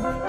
Bye.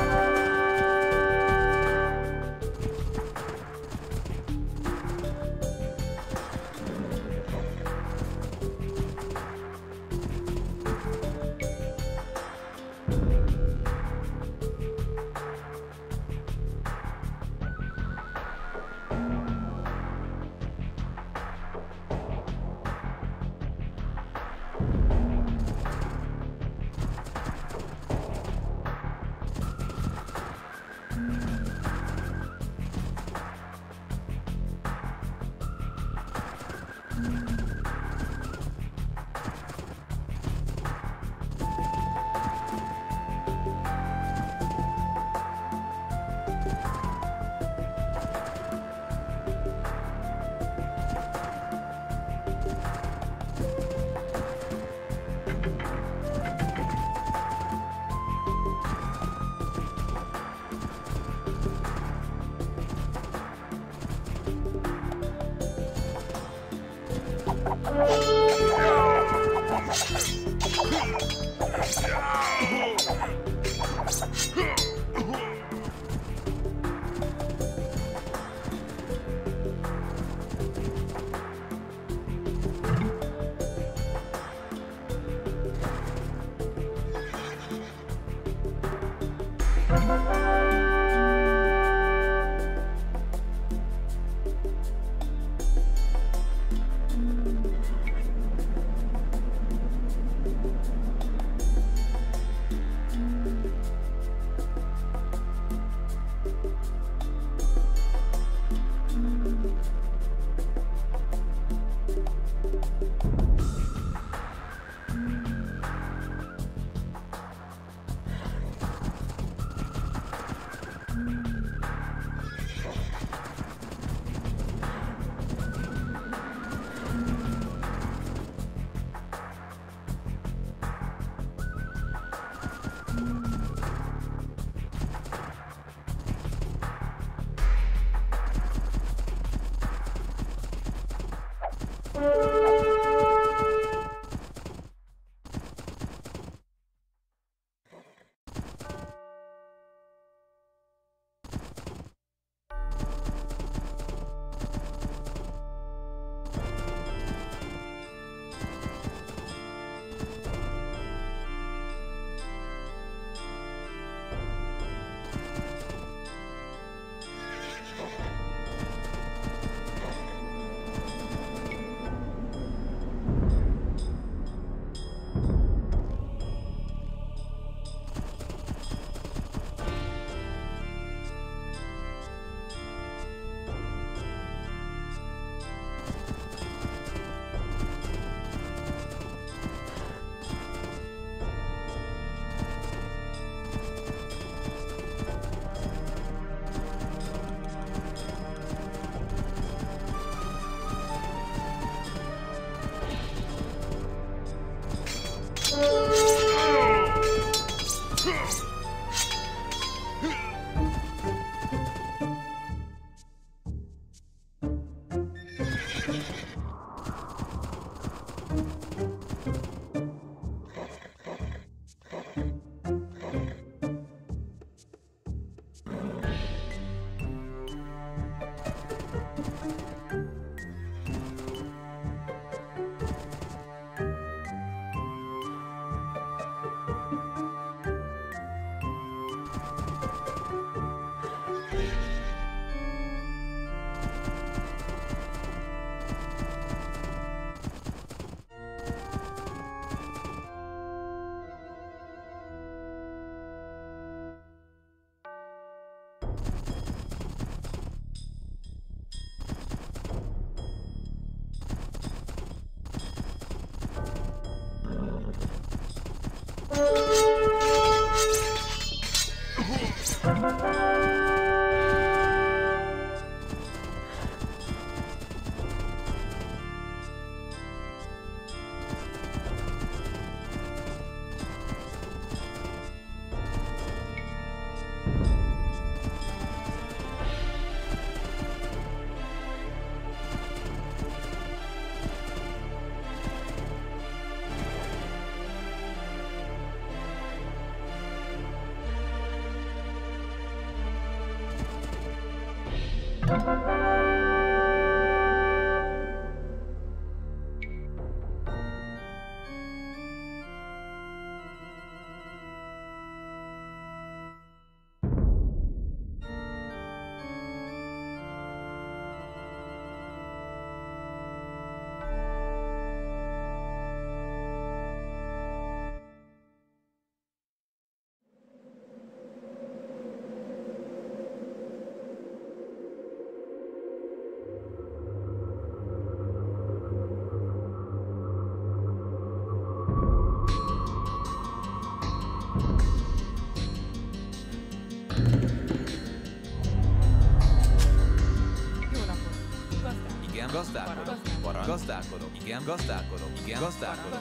Gazdálkodom. Gazdálkodom. Igen, gazdálkodom. Igen, gazdálkodom.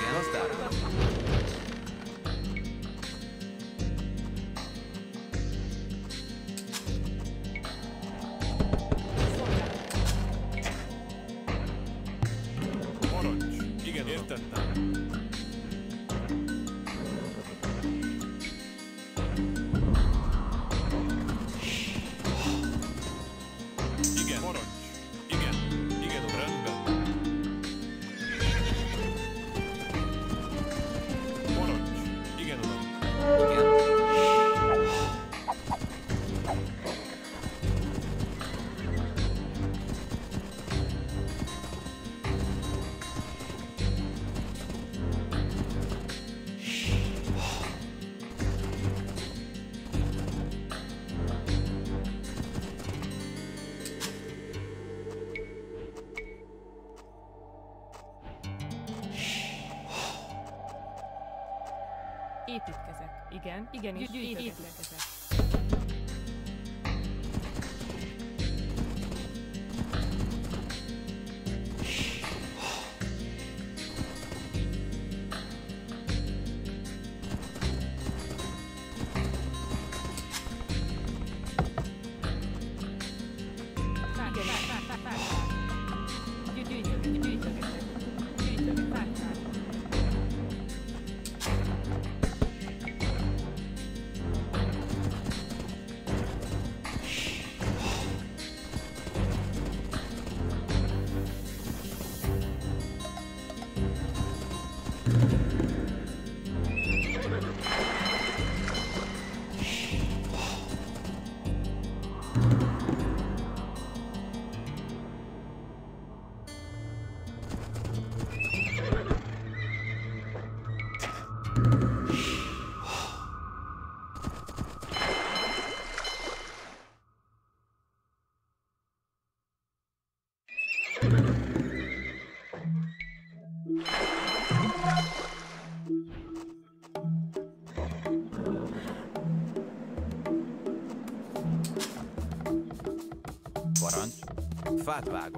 Igen, gazdálkodom. Igen, igen, és. Fatbag.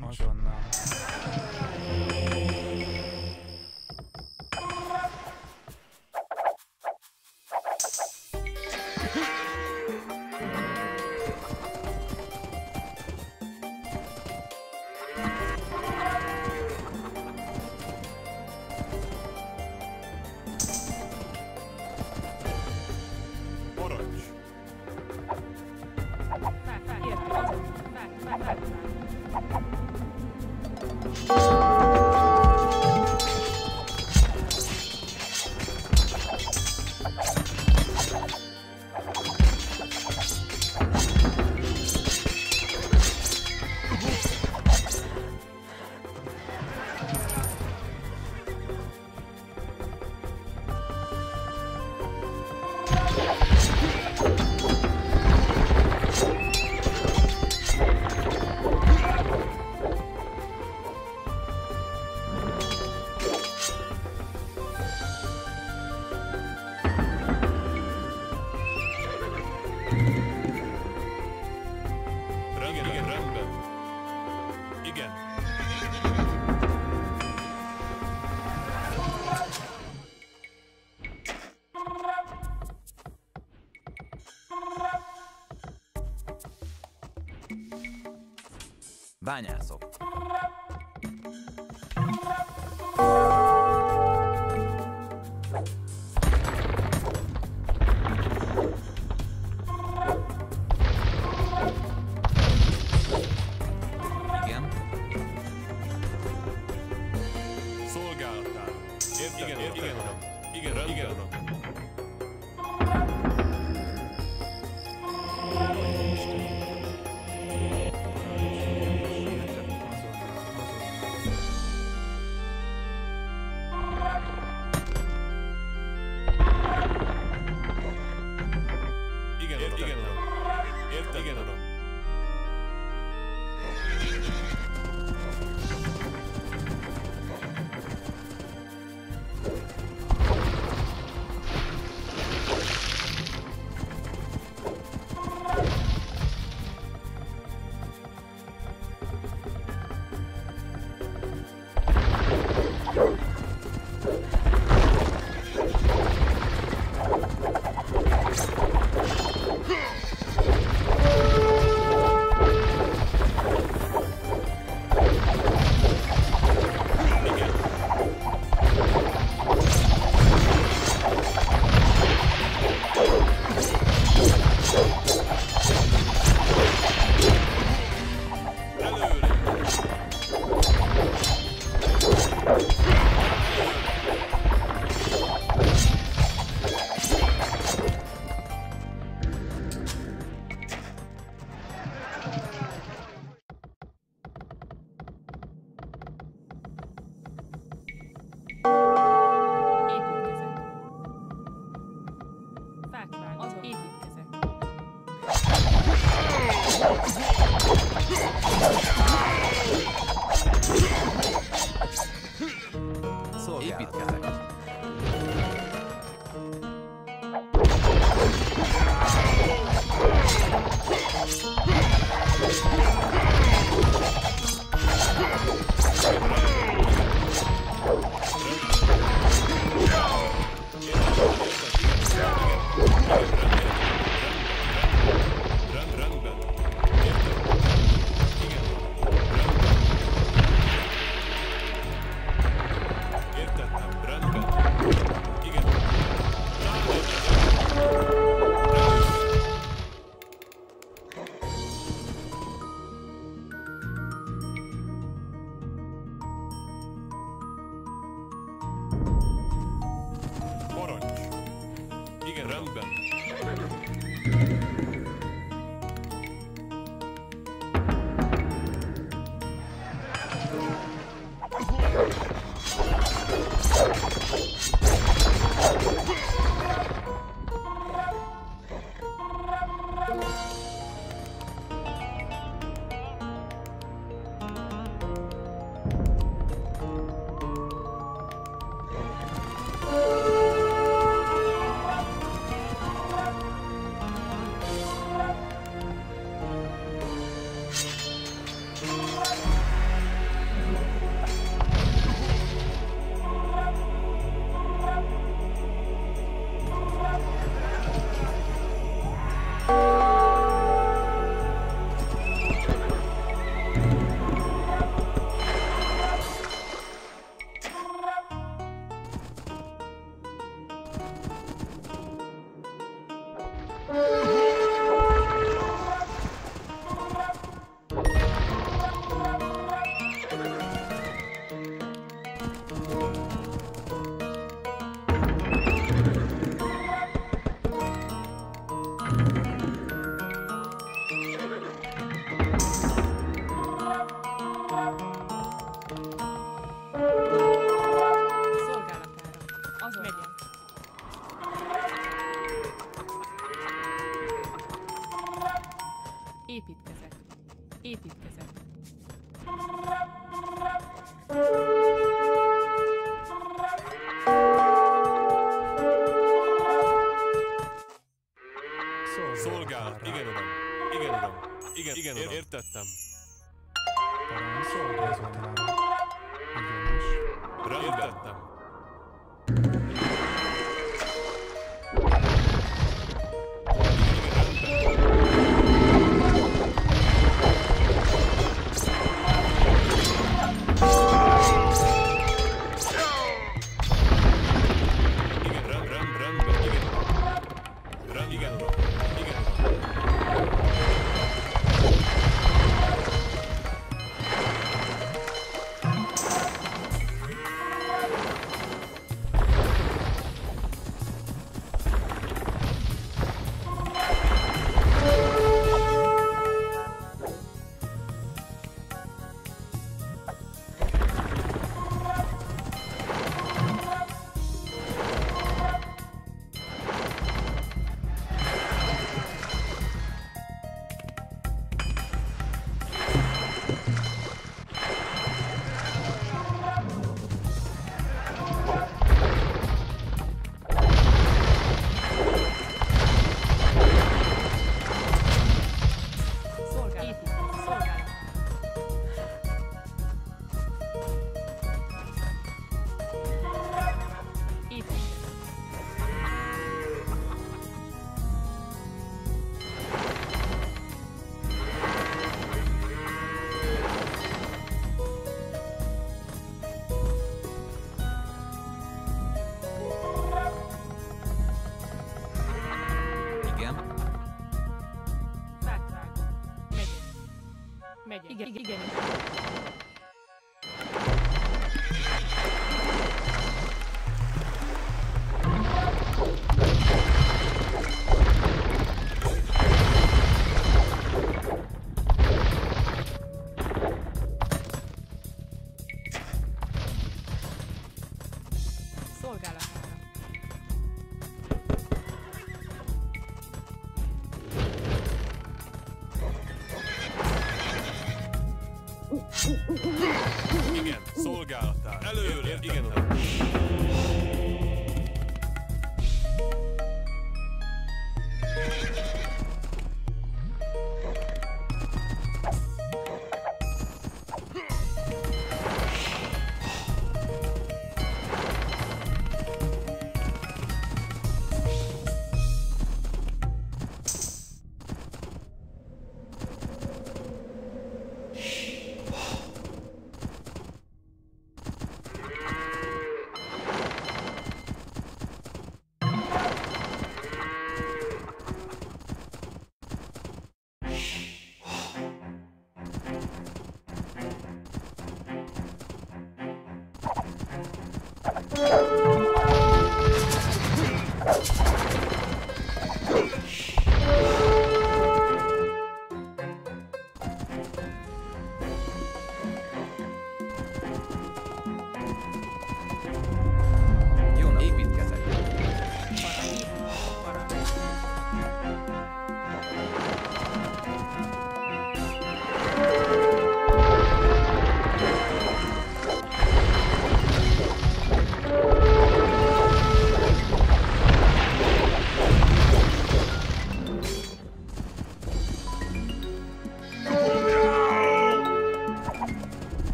Parancs. Dinosaur. Igen, rendben. Igen, Igen,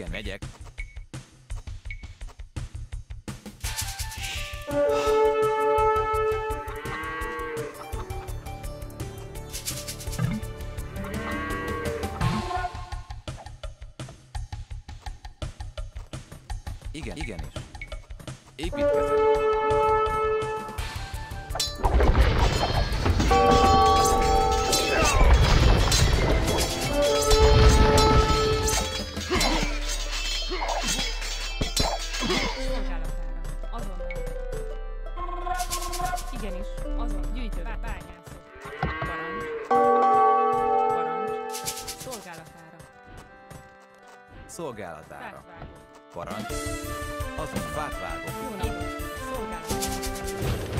Igen, megyek. Igen, igenis. Építkezek. Szolgálatára. Parancs. Azon fát vágok. Jó napot. Szolgálatára.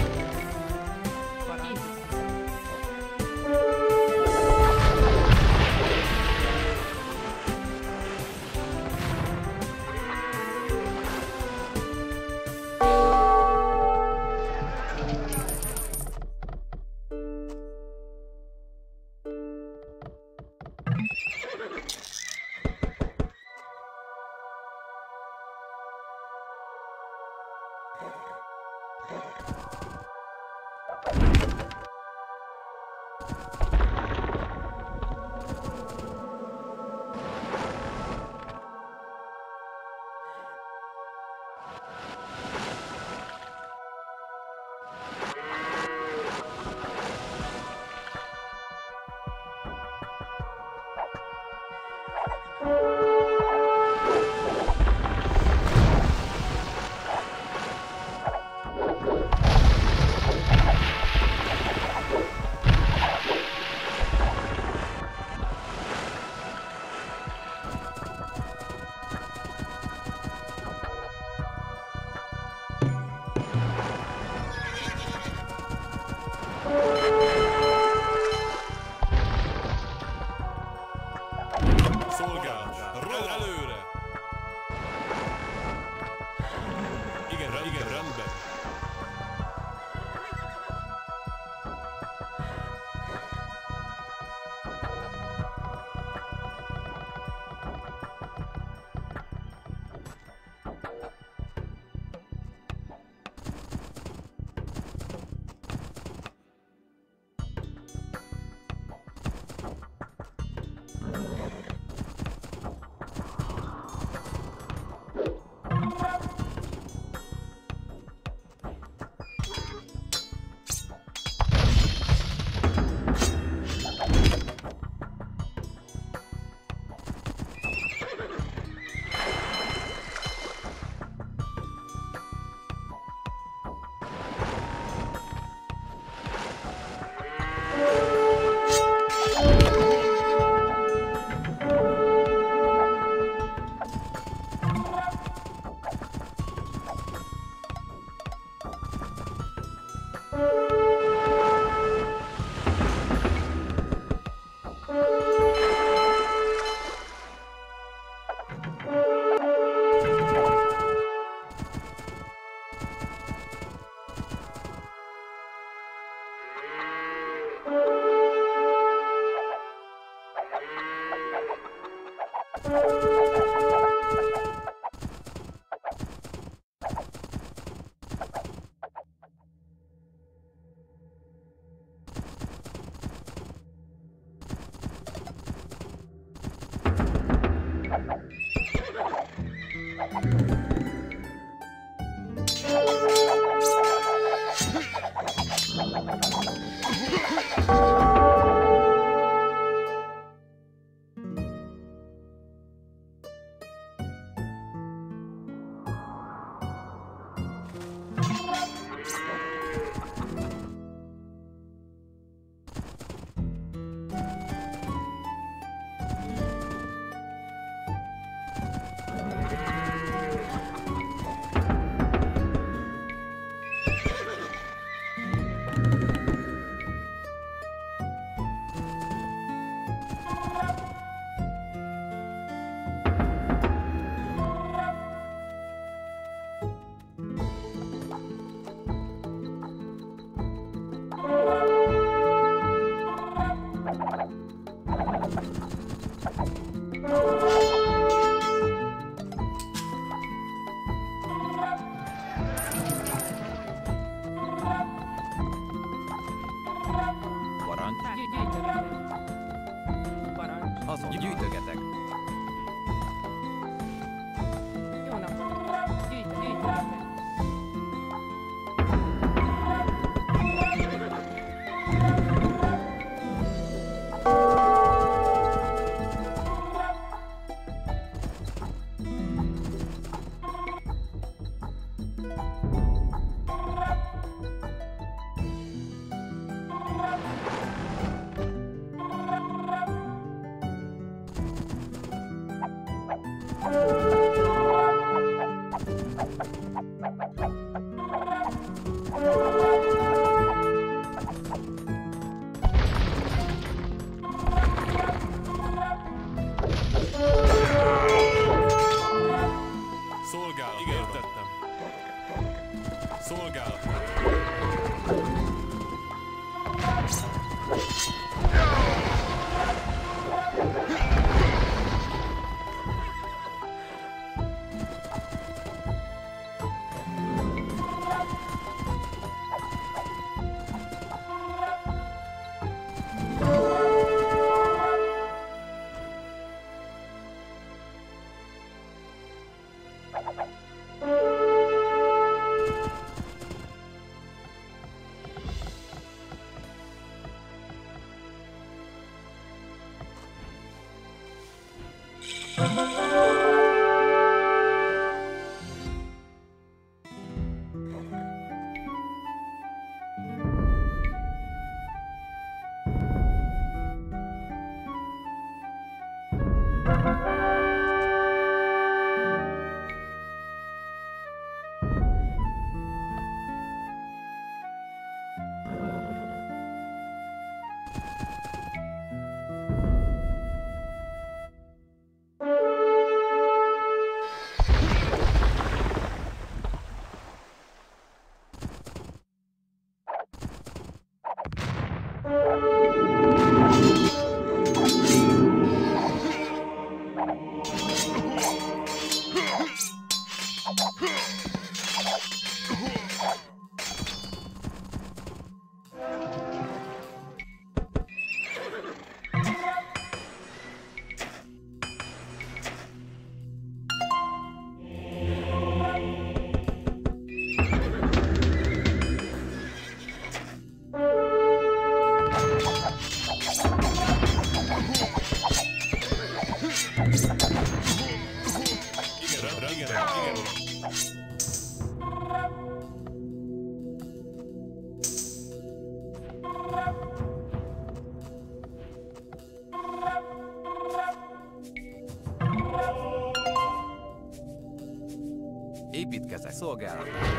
Építkezek.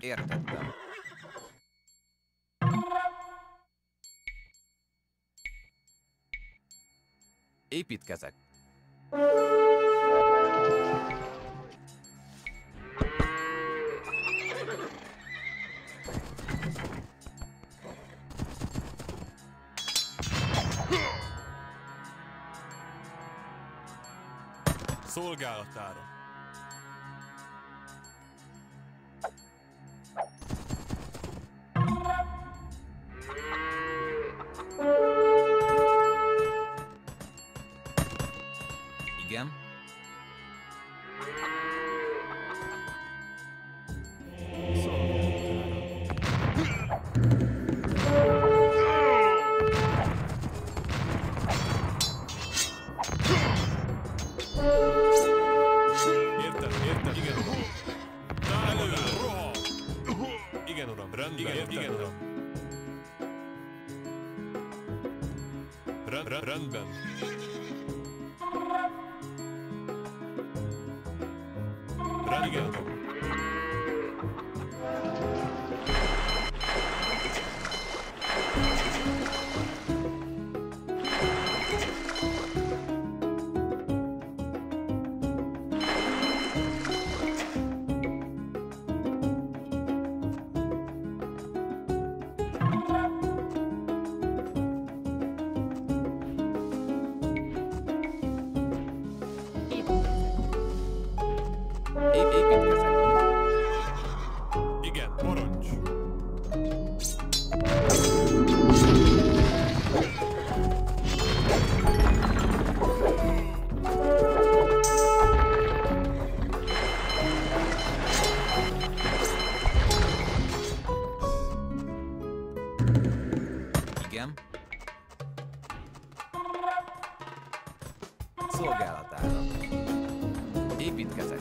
Ér értettem. Építkezek. Szolgálatára. Szolgálatára. Építkezek.